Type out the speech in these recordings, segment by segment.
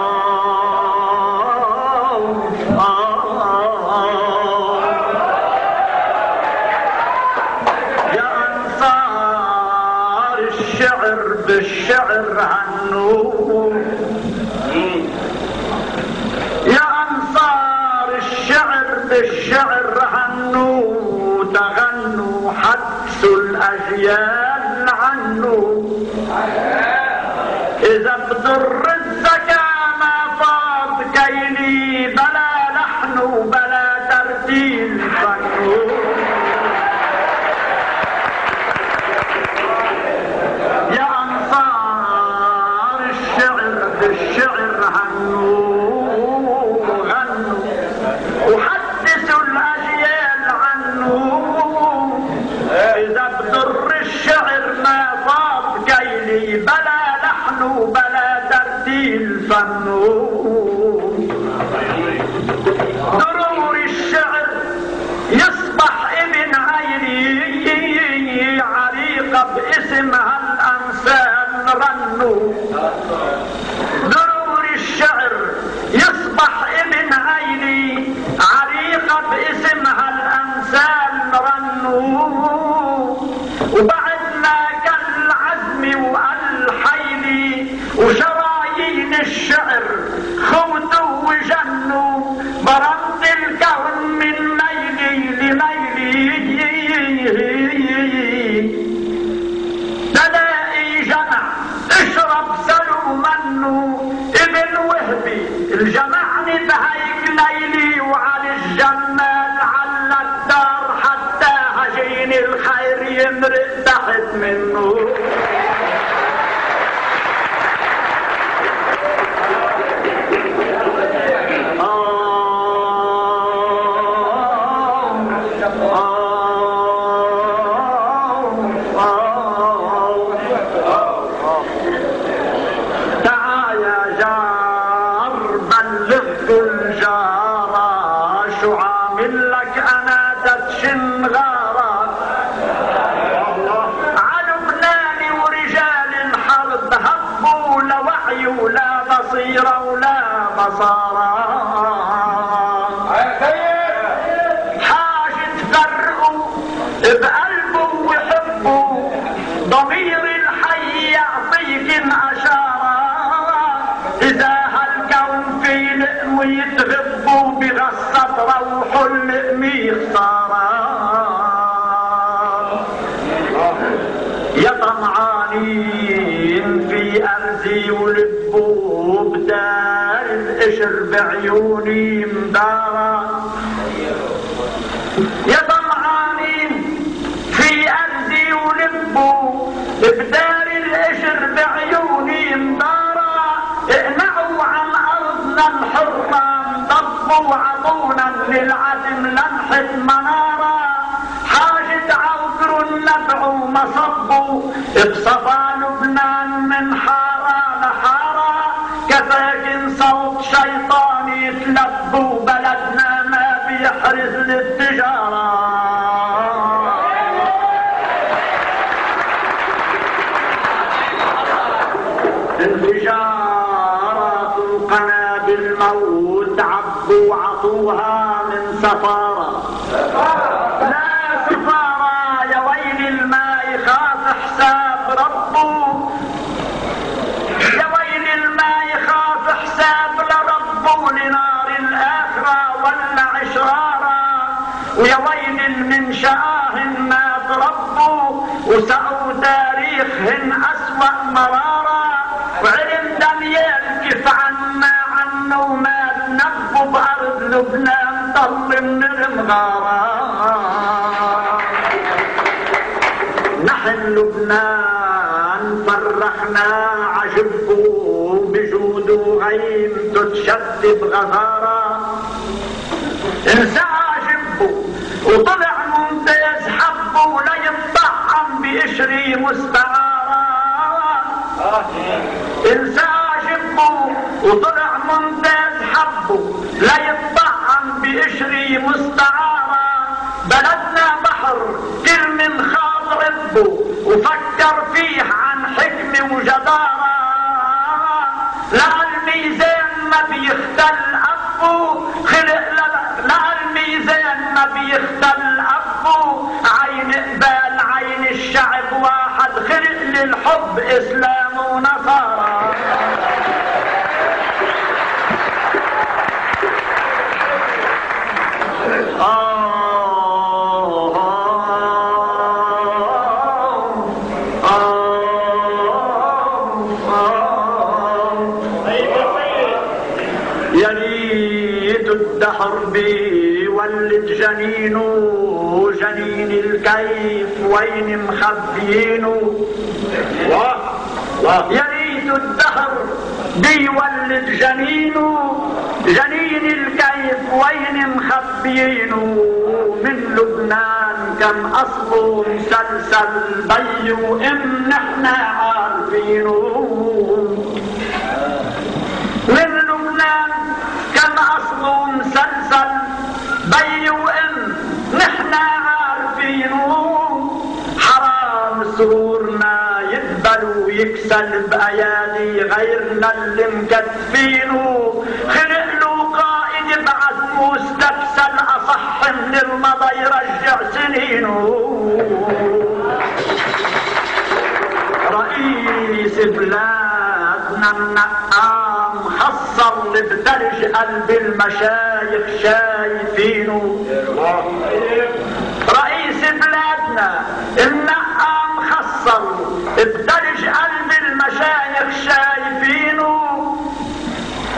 يا أنصار الشعر بالشعر عنو يا أنصار الشعر بالشعر عنو تغنوا حبسوا الأجيال. luz. الجمعني بهيك ليلي وعلى الجمال على الدار حتى هجين الخير يمرق تحت منه. ولا بصيرة ولا بصارة حاجة تفرقوا بقلبه وحبه ضمير الحي يعطيك أشارة إذا هالكون في لقم يتغبوا بغصة روح اللقم خسارة القشر بعيوني مدارة يا طمعانين في أرزي ولبوا بدار القشر بعيوني مدارة اقنعوا عن أرضنا الحرة انضبوا عطونا للعدم لمحة منارة حاجة عوكر النبع ومصبوا بصفا لبنان من حارة صوت شيطان يتلبوا بلدنا ما بيحرز للتجارة. انفجارات القنابل موت عبوا عطوها من سفارة. ويا ويل من شآهن ما تربوا وسعوا تاريخهن أسوأ مرارة وعلم دانيال كيف عنا عنه وما نبوا بأرض لبنان ضل من المغارة. نحن لبنان فرحنا عجبه بجود وغيم تتشد بغزارة وطلع ممتاز حبه لا يطعم بقشري مستعارة. انسى عجبه وطلع ممتاز حبه لا يطعم بقشري مستعارة. بلدنا بحر كل من خاض ربه وفكر فيه عن حكمة وجدارة. لا الميزان يخفى الأب عين إقبال عين الشعب واحد خلق للحب إسلام ونصارى. الدهر بيه بيولد جنينه جنين الكيف وين مخبيينه. يا ريت الدهر بيولد جنينه. جنين الكيف وين مخبيينه. من لبنان كم اصله مسلسل بي وام نحنا عارفينه. بأيادي غيرنا اللي مكتفينه خلق له قائد بعد مستكسل أصح من المضى يرجع سنينه. رئيس بلادنا النقام حصل بثلج قلب المشايخ شايفينه. رئيس بلادنا خصل بثلج قلب المشايخ شايفينه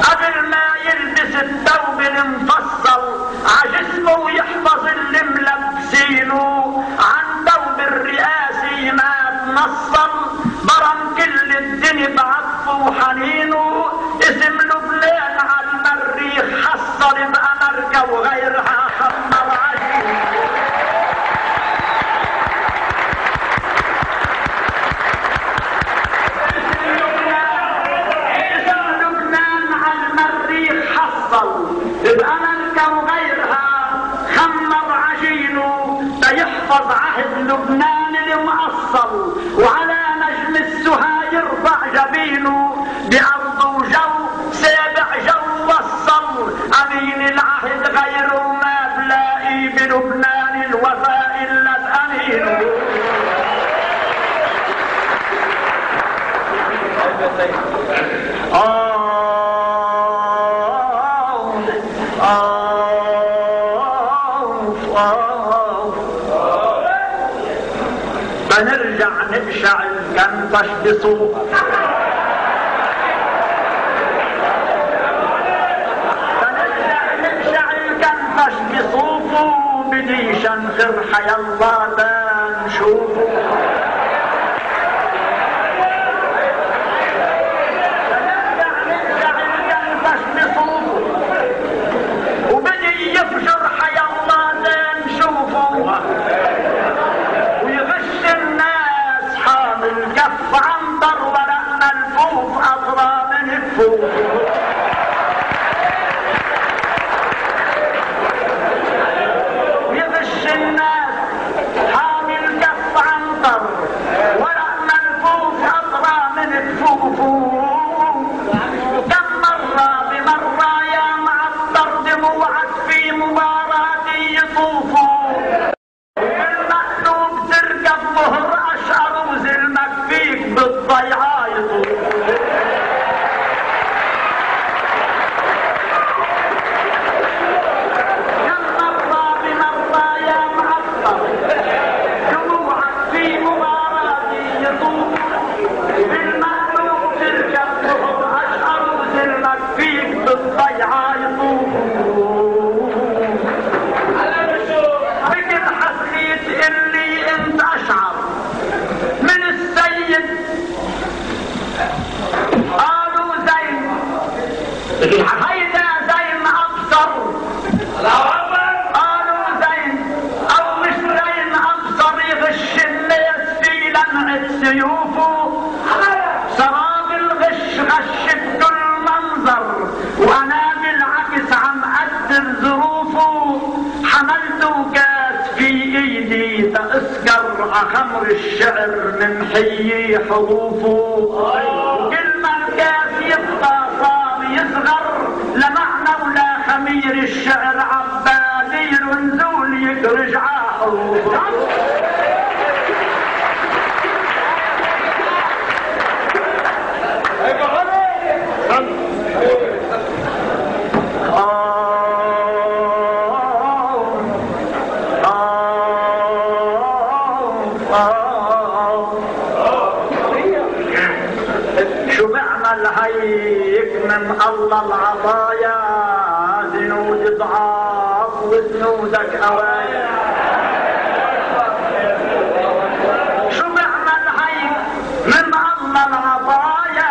قبل ما يلبس الثوب المفصل عجسمه ويحفظ اللي ملبسينه عن ثوب الرئاسي ما تنصل. برم كل الدنيا بعطفه وحنينه اسم لبنان على المريخ حصل بأمريكا وغيرها خمر عجيب لبنان على المريخ حصل بأمريكا وغيرها خمر عجينه تيحفظ عهد لبنان الكنفش بصوت بنرجع نبشع الكنفش بصوته بدي شنخر حيا الله. من بالضيعة يطوف فكر حسيت اللي انت اشعر من السيد قالوا زين هيدا زين ابصر قالوا زين أو مش زين ابصر يغش الناس في لمعة سيوفه سراب الغش غشت المنظر وأنا بالعكس عم قدر ظروفه حملته كاس في إيدي تأسكر خمر الشعر من حي حروفه وكل ما الكاس يبقى صار يصغر لمعنى ولا خمير الشعر عبالي نزول يكرج عحروفه الله العطايا زنود ضعاف وزنودك شو بعمل من الله العطايا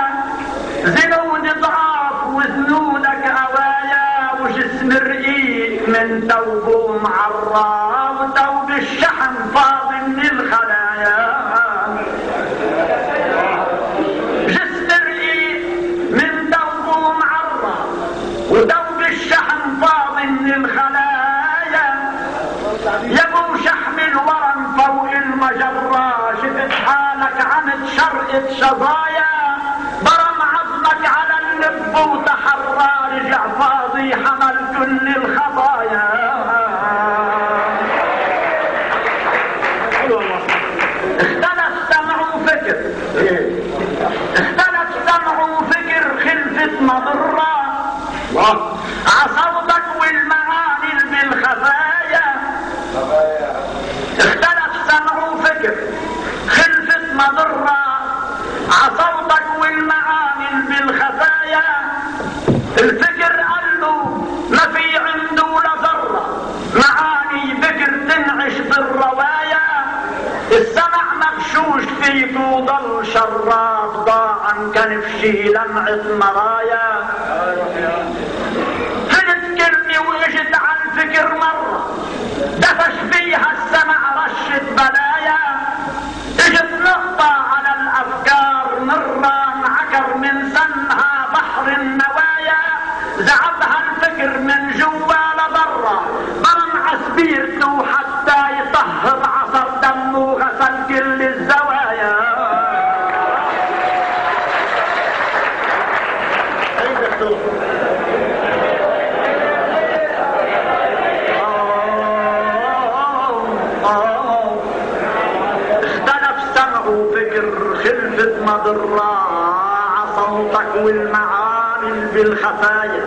زنود ضعاف وزنودك اوايا وجسم رقيق من توبه معرى وتوب الشحن فاضي من الخلايا. وتحرى رجع فاضي حمل كل الخطايا. اختلف سمع وفكر اختلف سمع وفكر خلفت مضرة عصوتك والمعاني بالخفايا. اختلف سمع وفكر خلفت مضرة وضل شراف ضاعا كنفشي لمعة مرايا. كلمة واجت على الفكر مرة دفش فيها السمع رشة بلايا. خلفت مضرة عصوتك والمعامل بالخفايا.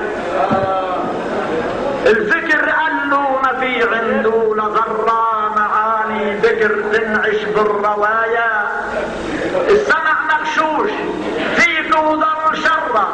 الفكر قال له ما في عنده لذرة معاني فكر تنعش بالروايا. السمع مغشوش فيك وضر شرة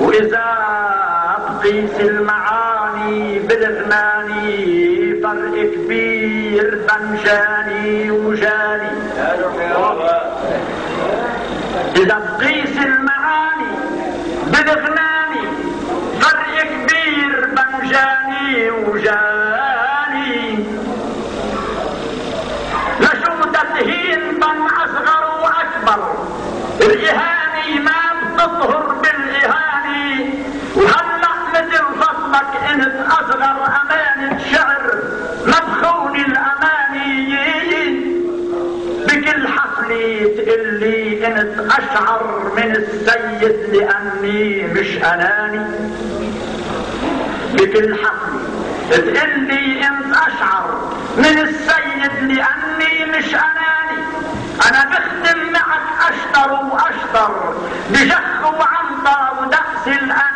وإذا تقيس المعاني بالغناني فرق كبير بين جاني وجاني. إذا تقيس المعاني بالغناني فرق كبير بين جاني وجاني. الإهاني ما بتطهر بالإهاني. وهلأ مثل فصلك انت أصغر أمانة شعر مدخون الأماني بكل حفلة تقلي انت أشعر من السيد لأني مش أناني. بكل حفلة تقلي انت أشعر من السيد لأني مش أناني. أنا بختم معك اشطر واشطر بجخ وعنطر ودقس الاناني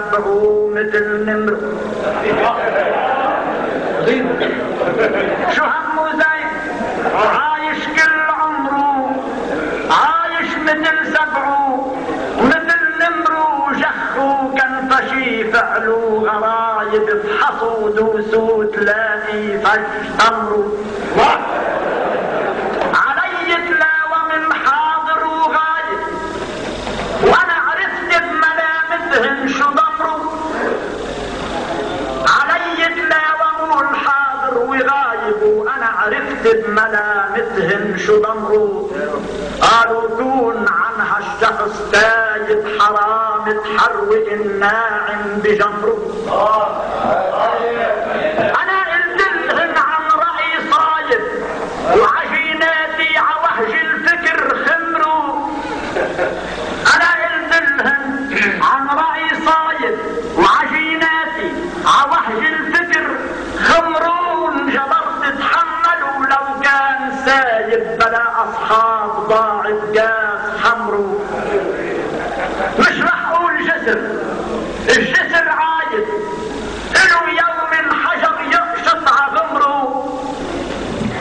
عايش مثل سبعه مثل نمر شو همه زين؟ عايش كل عمره. عايش مثل سبعه. مثل نمره جخه كان فشي فعله. غرايب افحصوا دوسوا تلاقي فج تمره عرفت بملامتهن شو ضمره قالوا دون عنها الشخص تايب حرام تحروق الناعم بجمره سايب بلا أصحاب ضاعت جاز حمرو مش رح أقول جسر الجسر عايد له يوم الحجر يقشط عغمره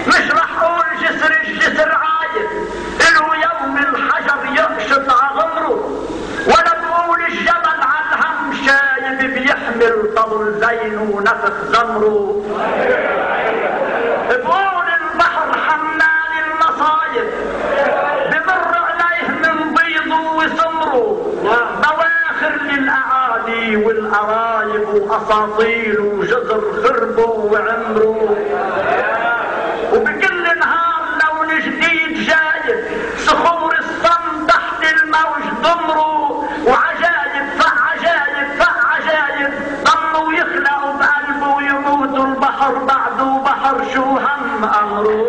مش رح أقول جسر الجسر عايد له يوم الحجر يقشط عغمره ولا بقول الجبل على الهم شايب بيحمل طبل زين ونفخ زمره. واساطيل وجزر خربه وعمره. وبكل نهار لون جديد جايب صخور الصم تحت الموج ضمره وعجايب فعجايب فعجايب ضموا يخلقوا بقلبه ويموتوا البحر بعده بحر شو هم أمره.